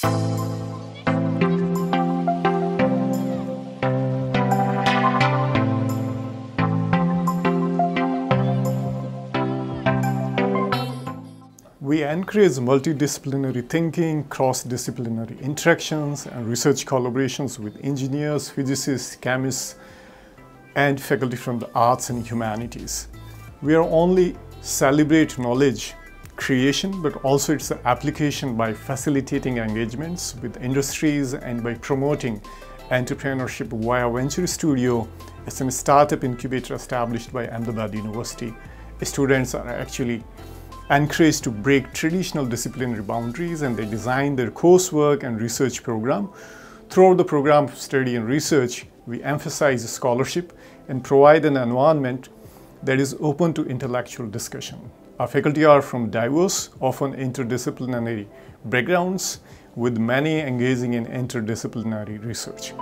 We encourage multidisciplinary thinking, cross-disciplinary interactions, and research collaborations with engineers, physicists, chemists, and faculty from the arts and humanities. We are only celebrate knowledge creation, but also its application by facilitating engagements with industries and by promoting entrepreneurship via Venture Studio. It's a startup incubator established by Ahmedabad University. Students are actually encouraged to break traditional disciplinary boundaries and they design their coursework and research program. Throughout the program of study and research, we emphasize scholarship and provide an environment that is open to intellectual discussion. Our faculty are from diverse, often interdisciplinary backgrounds with many engaging in interdisciplinary research.